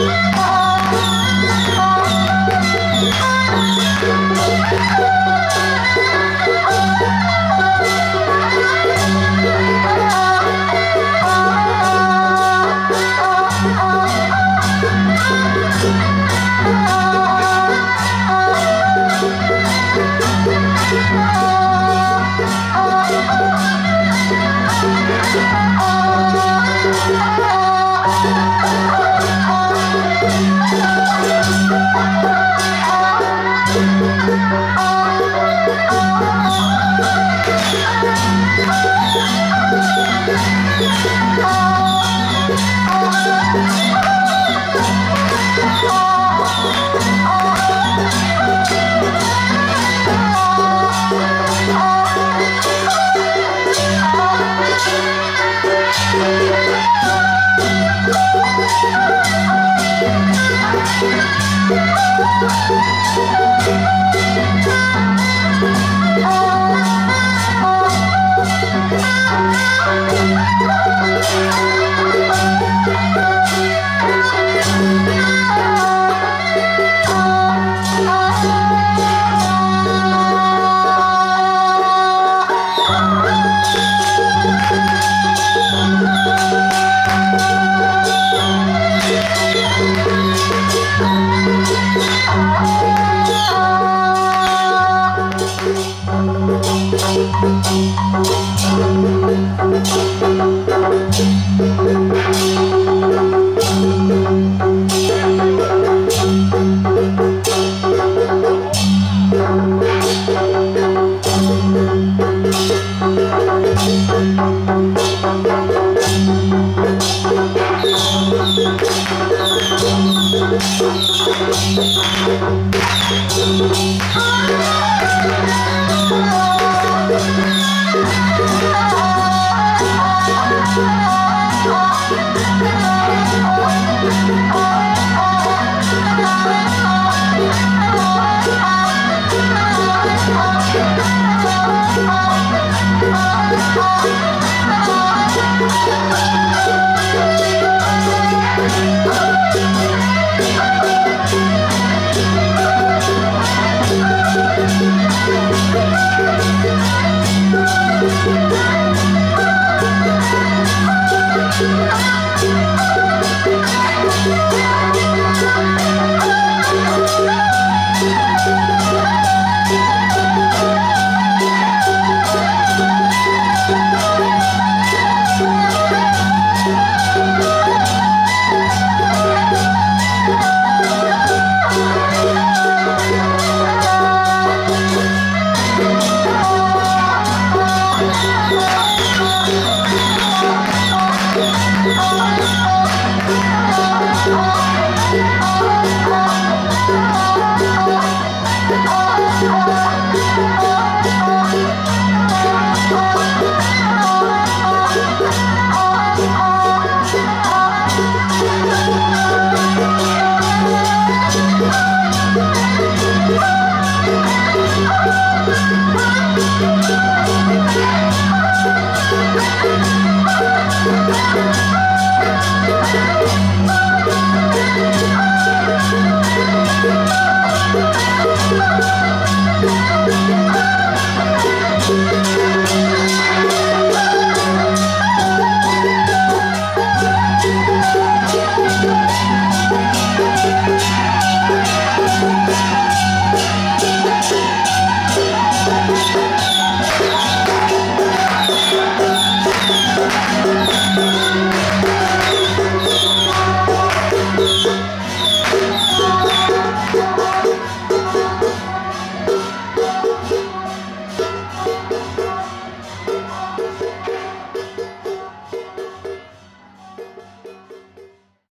Yeah. Oh Oh,